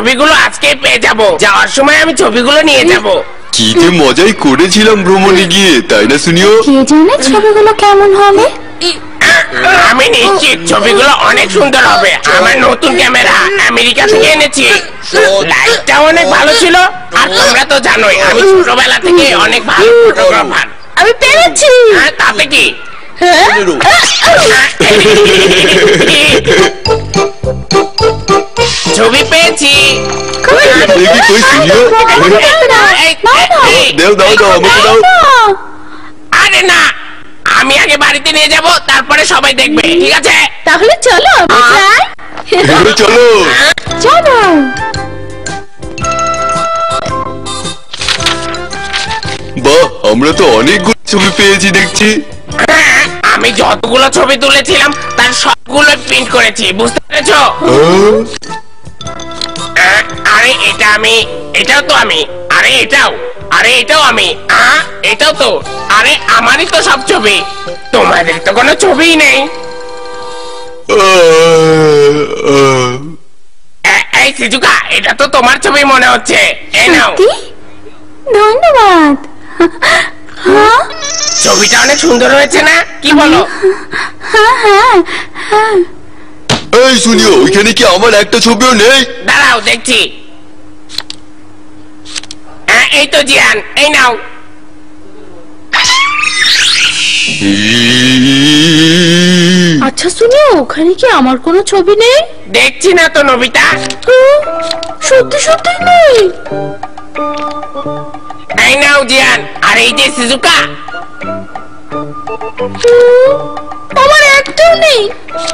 ছবিগুলো আজকেই পেয়ে যাব। যাওয়ার সময় আমি ছবিগুলো নিয়ে যাব। কি যে মজাই করেছিলাম ভ্রমণে গিয়ে তাই না শুনিও কে জানে ছবিগুলো কেমন হবে? আমি নিশ্চিত ছবিগুলো অনেক সুন্দর হবে। আমার নতুন ক্যামেরা আমেরিকা থেকে এনেছি। লাইটটা অনেক ভালো ছিল। আর তোমরা তো জানোই আমি ছোটবেলা থেকে অনেক ভালো ফটোগ্রাফার আমি পেরেছি। হ্যাঁ তাতে কি? হ্যাঁ? ছবি পেয়েছি। দেখি কই শুনিও এই, এই, দাও দাও দাও আমাকে দাও। আরে না আমি আগে বাড়িতে নিয়ে যাব তারপরে সবাই দেখবে ঠিক আছে? তাহলে চলো আমরা চলো। চলো। বাহ আমরা তো অনেকগুলো ছবি পেয়েছি দেখছি। আমি যতগুলো ছবি তুলেছিলাম তার সবগুলো প্রিন্ট করেছি বুঝতে পেরেছ? আরে এটা আমি এটাও তো আমি আরে এটাও আরে এটাও আমি আহ, এটাও তো আরে আমারই তো সব ছবি তোমাদের তো কোনো ছবিই নেই। এ- এই সিজুকা এটা তো তোমার ছবি মনে হচ্ছে এই নাও ধন্যবাদ ছবিটা অনেক সুন্দর হয়েছে না? কি বলো? হ্যাঁ হ্যাঁ হ্যাঁ এই শুনিও ওইখানে কি আমার একটা ছবিও নেই? দাঁড়াও দেখছি। হ্যাঁ এই তো জিয়ান এই নাও। আচ্ছা শুনি ওখানে কি আমার কোনো ছবি নেই? দেখছি না তো নবিতা। সত্যি সত্যি নেই? এই নাও জিয়ান আর এই যে সিজুকা আমার একটাও নেই।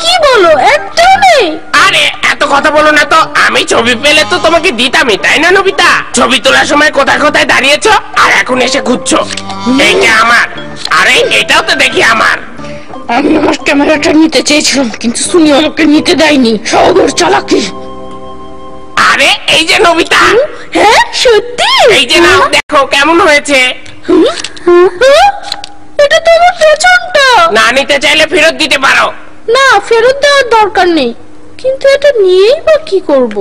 কি বলো একটাও নেই? আরে এত কথা বলো না তো। আমি ছবি পেলে তো তোমাকে দিতামই তাই না নবিতা? ছবি তোলার সময় কোথায় কোথায় দাঁড়িয়েছো? আর এখন এসে খুঁজছো এইটা আমার। আরে এটাও তো দেখি আমার। আমি আমার ক্যামেরাটা নিতে চেয়েছিলাম কিন্তু শুনি আমাকে নিতে দেয়নি। সহগর চালাকি। আরে এই যে নবিতা। হ্যাঁ সত্যি? এই যে নাও দেখো কেমন হয়েছে? এটা তো আমার পেছনটা না নিতে চাইলে ফেরত দিতে পারো। না ফেরত দেওয়ার দরকার নেই। কিন্তু এটা নিয়েই বা কি করব?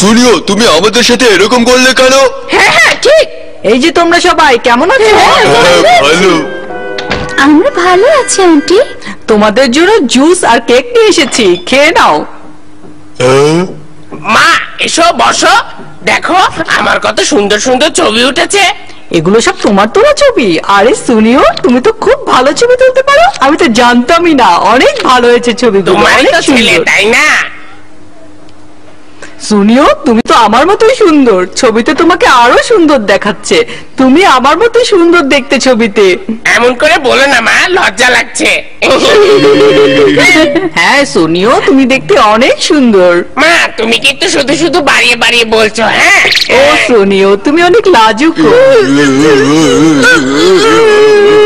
শুনিও তুমি আমাদের সাথে এরকম করলে কেন? হ্যাঁ হ্যাঁ ঠিক। এই যে তোমরা সবাই কেমন আছো? হ্যাঁ, ভালো। আমরা ভালো আছি আন্টি। তোমাদের জন্য জুস আর কেক নিয়ে এসেছি। খেয়ে নাও। হ্যাঁ? মা এসো বসো। দেখো আমার কত সুন্দর সুন্দর ছবি উঠেছে। এগুলো সব তোমার তোলা ছবি। আরে সুনিও তুমি তো খুব ভালো ছবি তুলতে পারো। আমি তো জানতামই না অনেক ভালো হয়েছে ছবি তোমার তাই না? শুনিও তুমি তো আমার মতোই সুন্দর। ছবিতে তোমাকে আরও সুন্দর দেখাচ্ছে। তুমি আমার মতোই সুন্দর দেখতে ছবিতে। এমন করে বলো না মা লজ্জা লাগছে। হ্যাঁ শুনিও তুমি দেখতে অনেক সুন্দর। মা তুমি কিন্তু শুধু শুধু বাড়িয়ে বাড়িয়ে বলছো হ্যাঁ? ও শুনিও তুমি অনেক লাজুক।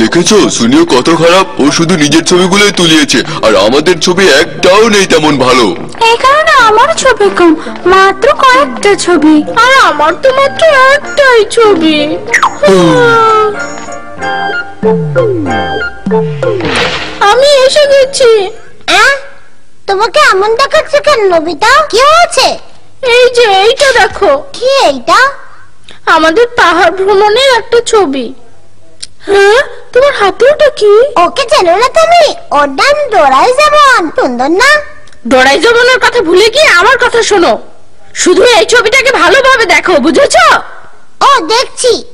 দেখেছ? শুনিও কত খারাপ? ও শুধু নিজের ছবিগুলোই তুলিয়েছে আর আমাদের ছবি একটাও নেই তেমন ভালো। এই কারণে আমার ছবি কম মাত্র কয়েকটা ছবি। আর আমার তো মাত্র একটাই ছবি। আমি এসে গেছি। তোমাকে এমন দেখাচ্ছে কেন নবিতা কি হয়েছে? এই যে এইটা দেখো। কি এইটা? আমাদের পাহাড় ভ্রমণের একটা ছবি। হ্যাঁ? তোমার হাতে ওটা কি? ওকে চেনো না তুমি? ওর নাম ডোরাই যেমন সুন্দর না? ডরাই জমানোর কথা ভুলে গিয়ে আমার কথা শোনো। শুধু এই ছবিটাকে ভালোভাবে দেখো বুঝেছ? ও দেখছি।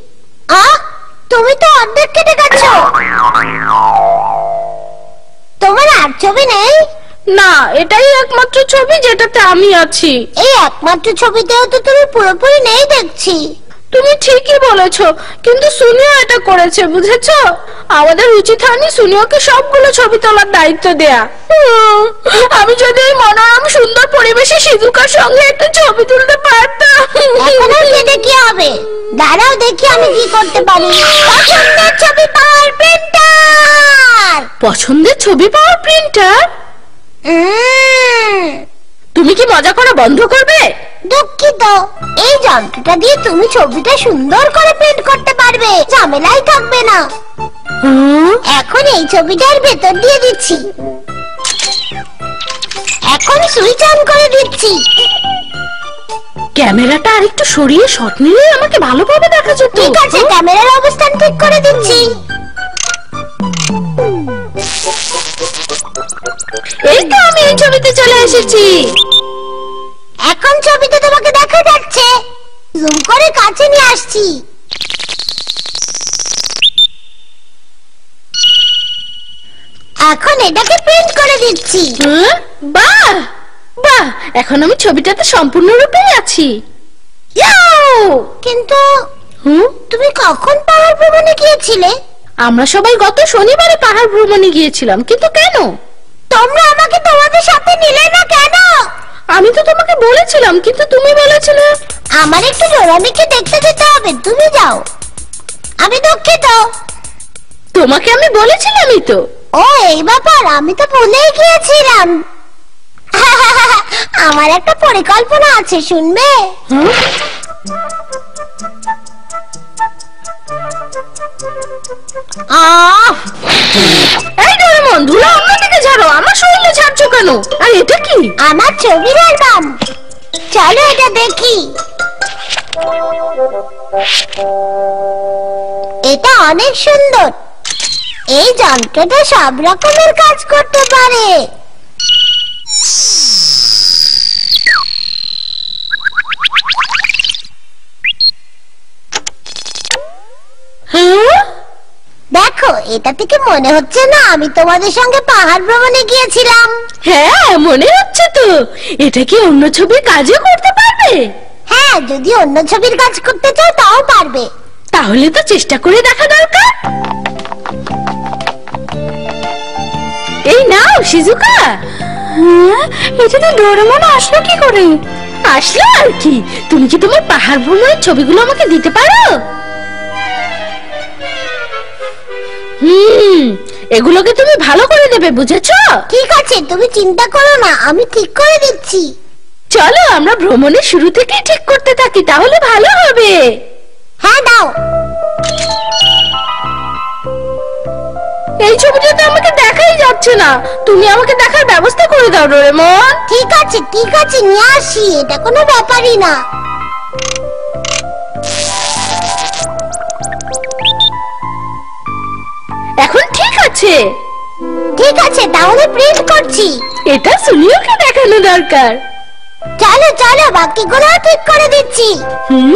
আ তুমি তো অর্ধেক কেটে গেছো তোমার আর ছবি নেই? না এটাই একমাত্র ছবি যেটাতে আমি আছি। এই একমাত্র ছবিতেও তো তুমি পুরোপুরি নেই দেখছি। তুমি ঠিকই বলেছ কিন্তু সুনিও এটা করেছে বুঝেছ? আমাদের উচিত হয়নি সুনিওকে সবগুলো ছবি তোলার দায়িত্ব দেয়া। আমি যদি এই মনোরম সুন্দর পরিবেশে সিজুকার সঙ্গে একটা ছবি তুলতে পারতাম। কেটে কি হবে? দাঁড়াও দেখি আমি কি করতে পারি। পছন্দের ছবি পাওয়ার প্রিন্টার পছন্দের ছবি পাওয়ার প্রিন্টার তুমি কি মজা করা বন্ধ করবে? দুঃখিত। এই যন্ত্রটা দিয়ে তুমি ছবিটা সুন্দর করে প্রিন্ট করতে পারবে। ঝামেলাই থাকবে না। এখন এই ছবিটার ভেতর দিয়ে দিচ্ছি। এখন সুইচ অন করে দিচ্ছি। ক্যামেরাটা আরেকটু সরিয়ে শট নিলে আমাকে ভালোভাবে দেখা যেত ঠিক আছে ক্যামেরার অবস্থান ঠিক করে দিচ্ছি। এই তো আমি এই ছবিতে চলে এসেছি। এখন ছবিতে তোমাকে দেখা যাচ্ছে। জুম করে কাছে নিয়ে আসছি। এখন এটাকে প্রিন্ট করে দিচ্ছি। হ্যাঁ? বাহ! বাহ! এখন আমি ছবিটাতে সম্পূর্ণরূপে আছি। ইয়াও! কিন্তু হুম তুমি কখন পাহাড় ভ্রমণে গিয়েছিলে? আমরা সবাই গত শনিবারে পাহাড় ভ্রমণে গিয়েছিলাম কিন্তু কেন? তোমরা আমাকে তোমাদের সাথে নিলে না কেন? আমি তো তোমাকে বলেছিলাম কিন্তু তুমি বলেছিলে। আমার একটু ডোরামিকে দেখতে যেতে হবে তুমি যাও। আমি দুঃখিত। তোমাকে আমি বলেছিলামই তো। ও এই ব্যাপার আমি তো ভুলেই গিয়েছিলাম। আমার একটা পরিকল্পনা আছে শুনবে? আহ! এই ডোরেমন ধুলো অন্যদিকে ঝাড়ো আমার শরীরে ঝাড়ছো কেন? আর এটা কি? আমার ছবির অ্যালবাম। চলো এটা দেখি। এটা অনেক সুন্দর। এই যন্ত্রটা সব রকমের কাজ করতে পারে হ্যাঁ দেখো এটা থেকে মনে হচ্ছে না আমি তোমাদের সঙ্গে পাহাড় ভ্রমণে গিয়েছিলাম। হ্যাঁ মনে হচ্ছে তো। এটা কি অন্য ছবি কাজও করতে পারবে? হ্যাঁ যদি অন্য ছবির কাজ করতে চাও তাও পারবে। তাহলে তো চেষ্টা করে দেখা দরকার। এই নাও শিজুকা এটাতে ডোরেমন আসলো কি করে? আসলো আর কি। তুমি কি তোমার পাহাড় ভ্রমণের ছবিগুলো আমাকে দিতে পারো? হুম এগুলোকে তুমি ভালো করে দেবে বুঝেছ? ঠিক আছে তুমি চিন্তা করো না আমি ঠিক করে দিচ্ছি। চলো আমরা ভ্রমণের শুরু থেকে ঠিক করতে থাকি তাহলে ভালো হবে। হ্যাঁ দাও। এই ছবিটাতে আমাকে দেখাই যাচ্ছে না। তুমি আমাকে দেখার ব্যবস্থা করে দাও ডোরেমন। ঠিক আছে ঠিক আছে নিয়ে আসি এটা কোনো ব্যাপারই না। এখন ঠিক আছে। ঠিক আছে তাহলে প্রিন্ট করছি। এটা সুনিওকে দেখানো দরকার। চলো চলো বাকিগুলো ঠিক করে দিচ্ছি। হুম।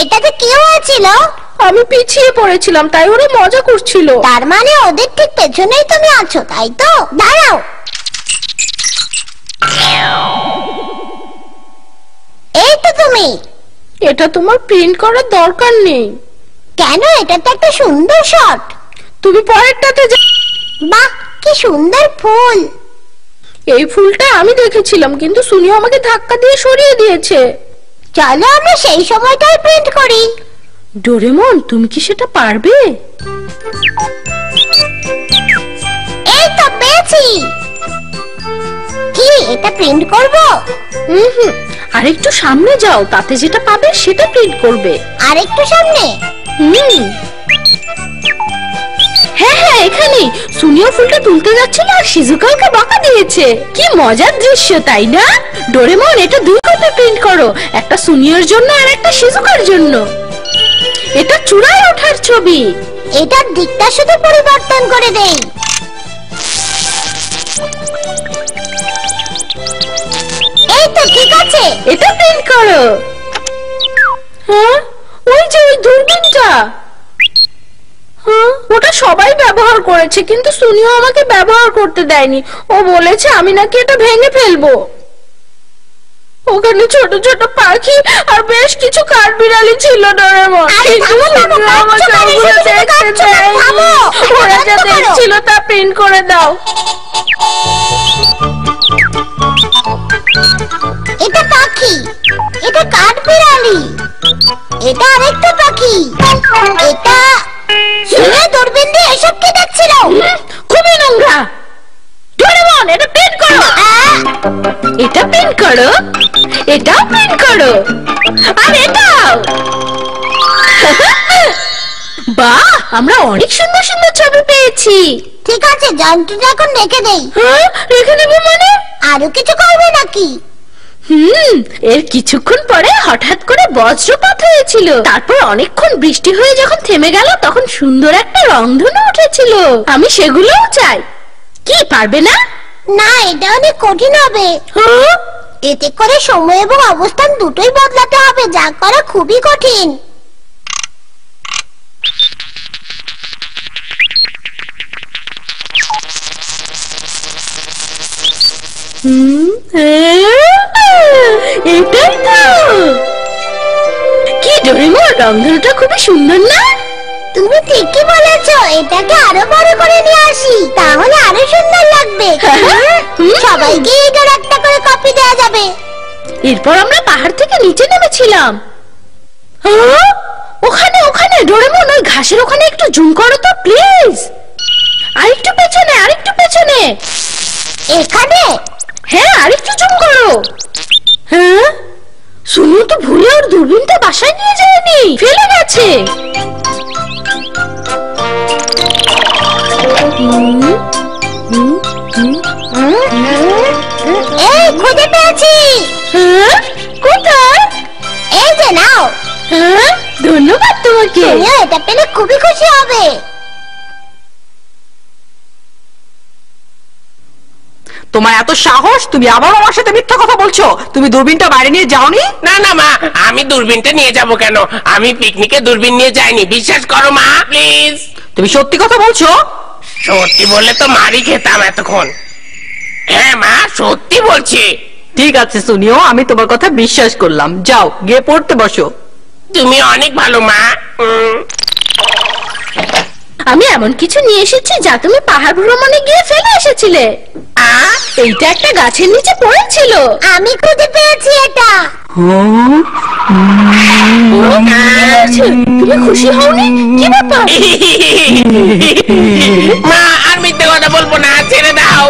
এটাতে কি হয়েছিল আমি পিছিয়ে পড়েছিলাম তাই ওরা মজা করছিল। তার মানে ওদের ঠিক পেছনেই তুমি আছো তাই তো? দাঁড়াও। এই তো তুমি। এটা তোমার প্রিন্ট করার দরকার নেই। কেন? এটা তো একটা সুন্দর শট তুমি পরেরটাতে যা- বাহ কি সুন্দর ফুল। এই ফুলটা আমি দেখেছিলাম কিন্তু সুনিও আমাকে ধাক্কা দিয়ে সরিয়ে দিয়েছে। চলো আমরা সেই সময়টাই প্রিন্ট করি। ডোরেমন তুমি কি সেটা পারবে? এই তো পেয়েছি। কি এটা প্রিন্ট করব? হুম হুম। আর একটু সামনে যাও তাতে যেটা পাবে সেটা প্রিন্ট করবে। আর একটু সামনে। হুম। হ্যাঁ হ্যাঁ এখানে সুনিও ফুলটা তুলতে যাচ্ছিল আর শিজুকাকে বকা দিয়েছে। কি মজার দৃশ্য তাই না? ডোরেমন এটা দুই কপি প্রিন্ট করো একটা সুনিয়র জন্য আর একটা শিজুকার জন্য। এটা চূড়ায় ওঠার ছবি। এটার দিকটা শুধু পরিবর্তন করে দেই। এই তো ঠিক আছে। এটা প্রিন্ট করো। ওটা সবাই ব্যবহার করেছে কিন্তু সুনিও আমাকে ব্যবহার করতে দেয়নি। ও বলেছে আমি নাকি এটা ভেঙে ফেলব। ওখানে ছোট ছোট পাখি আর বেশ কিছু কাঠবিড়ালি ছিল ডোরেমন। ওরা যা দেখছিল তা প্রিন্ট করে দাও। এটা পাখি এটা কাঠ বিড়ালি এটা আরেকটা পাখি এটা শুনে দূরবীন দিয়ে এসব কি দেখছিল? খুবই নোংরা। ডোরেমন এটা প্রিন্ট করো। এটা প্রিন্ট করো? এটাও প্রিন্ট করো। আর এটাও। বাহ আমরা অনেক সুন্দর সুন্দর ছবি পেয়েছি। ঠিক আছে যন্ত্রটা এখন রেখে দেই। হ্যাঁ রেখে দেবো মানে? আরও কিছু করবে নাকি? হুম এর কিছুক্ষণ পরে হঠাৎ করে বজ্রপাত হয়েছিল। তারপর অনেকক্ষণ বৃষ্টি হয়ে যখন থেমে গেল তখন সুন্দর একটা রংধনু উঠেছিল। আমি সেগুলোও চাই। কি পারবে না? না এটা অনেক কঠিন হবে? এতে করে সময় এবং অবস্থান দুটোই বদলাতে হবে যা করা খুবই কঠিন। হুম, রংধনুটা খুবই সুন্দর না? তুমি ঠিকই বলেছ এটাকে আরও বড় করে নিয়ে আসি তাহলে আরও সুন্দর লাগবে। হুম। সবাইকে এটার একটা করে কপি দেওয়া যাবে। এরপর আমরা পাহাড় থেকে নিচে নেমেছিলাম। হ্যাঁ? ওখানে ওখানে ডোরেমন ওই ঘাসের ওখানে একটু জুম করো তো প্লিজ। আরেকটু পেছনে আরেকটু পেছনে। এখানে? হ্যাঁ আরেকটু জুম করো। হ্যাঁ? শুনো তো ভুলে ওর দূরবীনটা বাসায় নিয়ে যায়নি। ফেলে গেছে। এই, খুঁজে পেয়েছি। হ্যাঁ? কোথায়? এই যে, নাও। হ্যাঁ? ধন্যবাদ তোমাকে। এটা পেলে খুবই খুশি হবে। তোমার এত সাহস তুমি আবার আমার সাথে মিথ্যা কথা বলছো? তুমি দূরবীনটা বাইরে নিয়ে যাওনি? না না মা আমি দূরবীনটা নিয়ে যাব কেন? আমি পিকনিকে দূরবীন নিয়ে যাইনি বিশ্বাস করো মা প্লিজ তুমি সত্যি কথা বলছো? সত্যি বললে তো মারি খেতাম এতক্ষণ। হ্যাঁ মা সত্যি বলছি। ঠিক আছে শুনিও আমি তোমার কথা বিশ্বাস করলাম। যাও গিয়ে পড়তে বসো। তুমি অনেক ভালো মা। উম, আমি এমন কিছু নিয়ে এসেছি যা তুমি পাহাড় ভ্রমণে গিয়ে ফেলে এসেছিলে। আ? এইটা একটা গাছের নিচে পড়েছিল। আমি খুঁজে পেয়েছি এটা। তুমি খুশি হওনি? কি ব্যাপার? মা আর মিথ্যে কথা বলব না ছেড়ে দাও।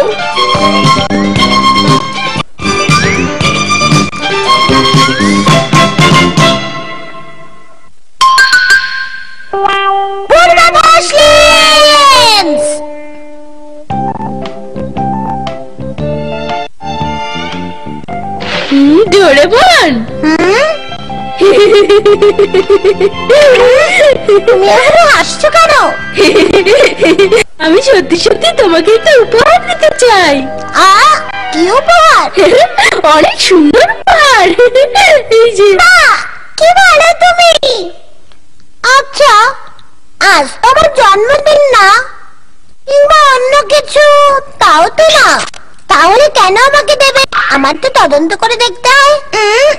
তুমি হাসছো কেন? আমি সত্যি সত্যি তোমাকে একটা উপহার দিতে চাই। আ কি উপহার? অনেক সুন্দর উপহার। এই যে। কি বলো তুমি? আচ্ছা আজ তোমার জন্মদিন না কিংবা অন্য কিছু তাও তো না। তাহলে কেন আমাকে দেবে? আমার তো তদন্ত করে দেখতে হয়। উম।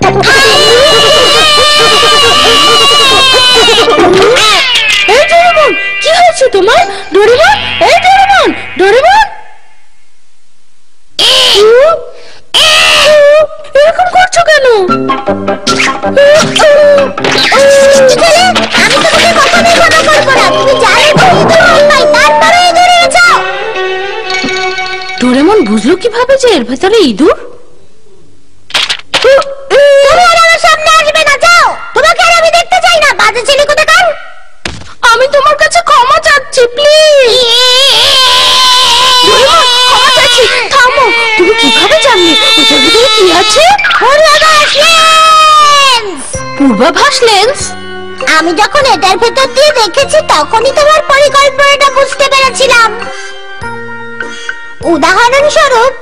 পূর্বাভাস লেন্স? আমি যখন এটার ভেতর দিয়ে দেখেছি তখনই তোমার পরিকল্পনাটা বুঝতে পেরেছিলাম। উদাহরণস্বরূপ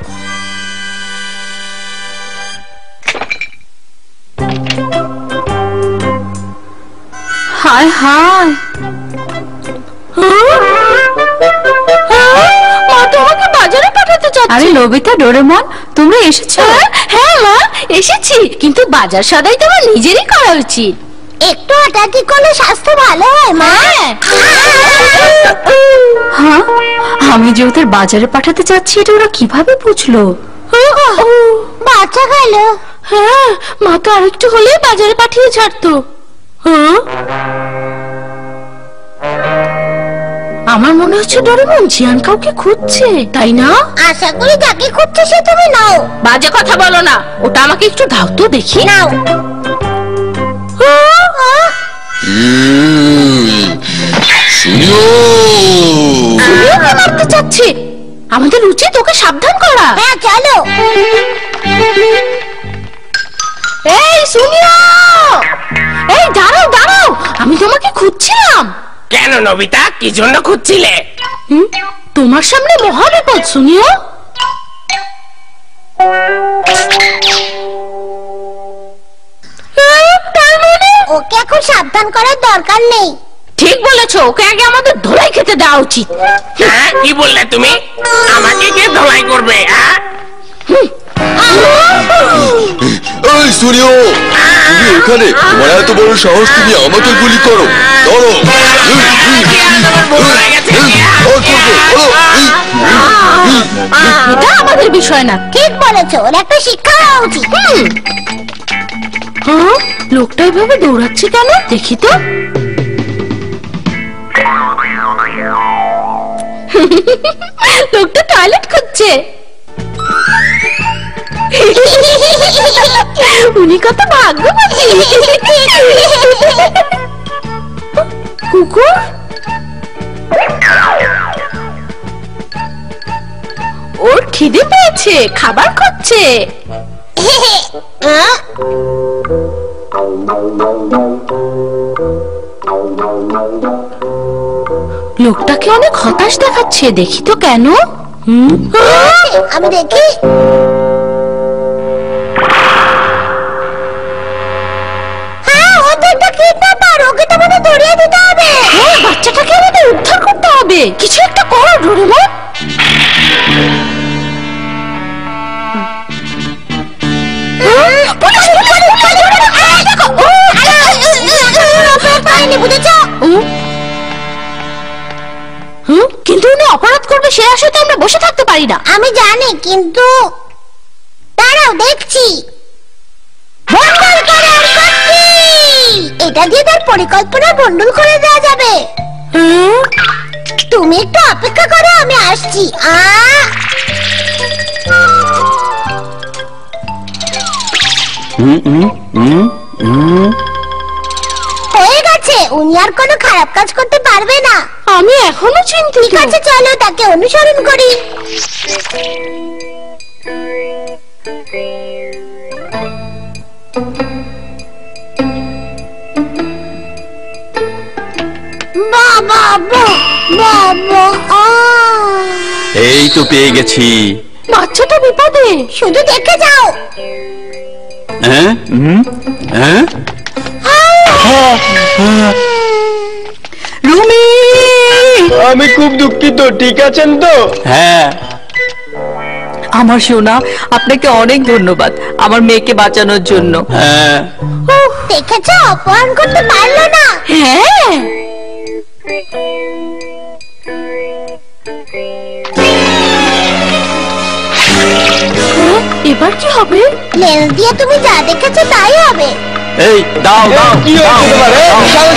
হায় হায়? মা তোমাকে বাজারে পাঠাতে চাচ্ছে। আরে লবিতা ডোরেমন তোমরা এসেছ? হ্যাঁ, হ্যাঁ মা এসেছি। কিন্তু বাজার সদাই তোমার নিজেরই করা উচিত। একটু হাঁটাহাঁটি করলে স্বাস্থ্য ভালো হয় মা। হ্যাঁ। আমি যে ওদের বাজারে পাঠাতে চাচ্ছি এটা ওরা কীভাবে বুঝলো? বাচ্চা গেল। হ্যাঁ মা তো আরেকটু হলে বাজারে পাঠিয়ে ছাড়তো। হ্যাঁ। আমার মনে হচ্ছে ডোরেমন জিয়ান কাউকে খুঁজছে তাই না? আশা করি যাকে খুঁজছে সে তুমি নাও। বাজে কথা বলো না ওটা আমাকে একটু দাও তো দেখি। নাও। মারতে যাচ্ছে আমাদের উচিত ওকে সাবধান করা। হ্যাঁ চলো। এই শুনিও। এই দাঁড়াও দাঁড়াও আমি তোমাকে খুঁজছিলাম। কেন নবিতা? কি জন্য খুঁজছিলে? তোমার সামনে মহা বিপদ শুনিও তার মানে? ওকে এখন সাবধান করার দরকার নেই। ঠিক বলেছ ওকে আগে আমাদের ধোলাই খেতে দেওয়া উচিত। হ্যাঁ কি বললে তুমি? আমাকে কে ধলাই করবে হ্যাঁ? সুনিও তুমি এখানে তোমার এত বড় সাহস তুমি আমাকে গুলি করো ধরো হয়ে। এটা আমাদের বিষয় না ঠিক বলেছ ওর একটা শিক্ষা উচিত। হ্যাঁ লোকটা এভাবে দৌড়াচ্ছে কেন দেখি তো লোকটা টয়লেট খুঁজছে উনি কত ভাগ্যবতী কুকুর? ওর খিদে পেয়েছে, খাবার খাচ্ছে? লোকটাকে অনেক হতাশ দেখাচ্ছে, দেখি তো কেন। আমি দেখি। ধরিয়ে দিতে হবে। হ্যাঁ বাচ্চাটাকে আমাদের উদ্ধার করতে হবে। কিছু একটা করো ডোরেমন? কিন্তু উনি অপরাধ করবে সে আশায় আমরা বসে থাকতে পারি না। আমি জানি কিন্তু দাঁড়াও দেখছি। করছি এটা দিয়ে তার পরিকল্পনা বন্ডল করে দেওয়া যাবে। তুমি একটু অপেক্ষা করো আমি আসছি। আ! হয়ে গেছে। উনি আর কোনো খারাপ কাজ করতে পারবে না। আমি এখনও চিন্তিত। ঠিক আছে চলো তাকে অনুসরণ করি। বাবা এই তো পেয়ে গেছি। বাচ্চাটা বিপদে শুধু দেখে যাও। হ্যাঁ? হ্যাঁ? রুমি! আমি খুব দুঃখিত ঠিক আছেন তো? হ্যাঁ। আমার সোনা আপনাকে অনেক ধন্যবাদ আমার মেয়েকে বাঁচানোর জন্য। হ্যাঁ। দেখেছ অপহরণ করতে পারল না। হ্যাঁ, এবার কি হবে? লেন্স দিয়ে তুমি যা দেখেছ তাই হবে। এই দাও দাও কি হয়েছে তোমার। ছাড়ো ছাড়ো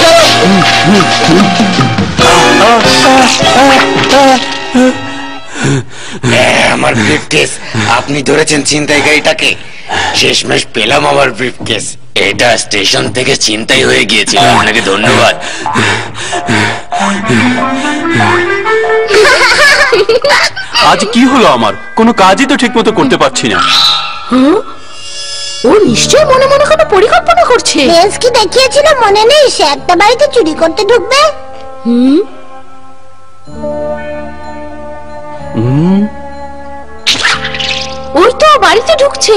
আমার ব্রিফকেস আপনি ধরেছেন ছিনতাইকারীটাকে। শেষমেশ পেলাম আমার ব্রিফকেস এটা স্টেশন থেকে ছিনতাই হয়ে গিয়েছিল। আপনাকে ধন্যবাদ। আজ কি হলো আমার? কোনো কাজই তো ঠিক মতো করতে পারছি না। ও নিশ্চয়ই মনে মনে কোনো পরিকল্পনা করছে। লেন্স কি দেখিয়েছিল মনে নেই সে একটা বাড়িতে চুরি করতে ঢুকবে। হুম? ওই তো বাড়িতে ঢুকছে।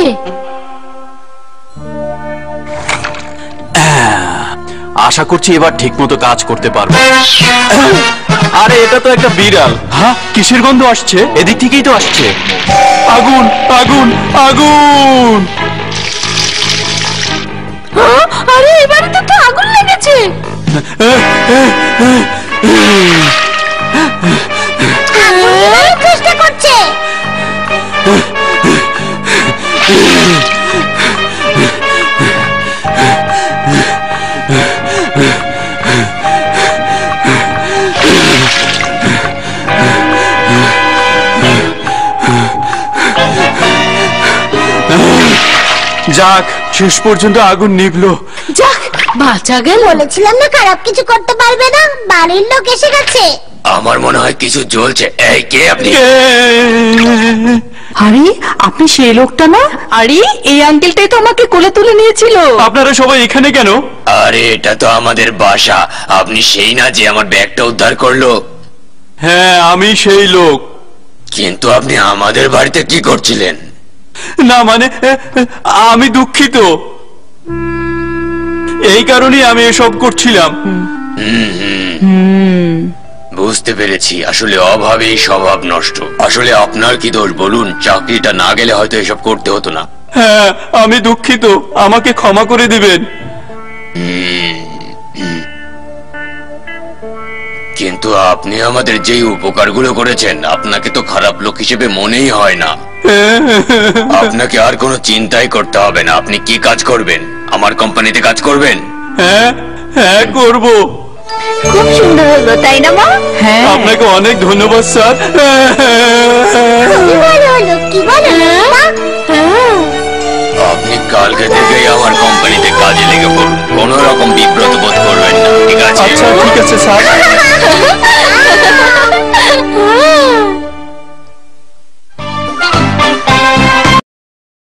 আশা করছি এবার ঠিক মতো কাজ করতে পারব। আরে, এটা তো একটা বিড়াল। হ্যাঁ? কিসের গন্ধ আসছে? এদিক থেকেই তো আসছে। আগুন আগুন আগুন? আরে এই বাড়িতে তো আগুন লেগেছে। করছে। যাক শেষ পর্যন্ত আগুন নিভলো। যাক বাঁচা গেল। বলেছিলাম না খারাপ কিছু করতে পারবে না? বাড়ির লোক এসে গেছে। আমার মনে হয় কিছু জ্বলছে। এই কে আপনি? আরে আপনি সেই লোকটা না? আরে এই আঙ্কেলটাই তো আমাকে কোলে তুলে নিয়েছিল। আপনারা সবাই এখানে কেন? আরে এটা তো আমাদের বাসা। আপনি সেই না যে আমার ব্যাগটা উদ্ধার করল? হ্যাঁ আমি সেই লোক। কিন্তু আপনি আমাদের বাড়িতে কি করছিলেন? না মানে আমি দুঃখিত। এই কারণেই আমি এসব করছিলাম। বুঝতে পেরেছি আসলে অভাবেই স্বভাব নষ্ট। আসলে আপনার কি দোষ বলুন চাকরিটা না গেলে হয়তো এসব করতে হতো না। হ্যাঁ আমি দুঃখিত আমাকে ক্ষমা করে দিবেন। কিন্তু আপনি আমাদের যেই উপকারগুলো করেছেন আপনাকে তো খারাপ লোক হিসেবে মনেই হয় না। আপনাকে আর কোনো চিন্তাই করতে হবে না। আপনি কি কাজ করবেন? আমার কোম্পানিতে কাজ করবেন? হ্যাঁ হ্যাঁ করব। খুব সুন্দর হলো তাই না মা? হ্যাঁ। আপনাকে অনেক ধন্যবাদ স্যার। মা? আপনি কালকে থেকেই আমার কোম্পানিতে কাজে লেগে পড়ুন। কোনো রকম বিব্রত বোধ করবেন না ঠিক আছে? আচ্ছা ঠিক আছে স্যার।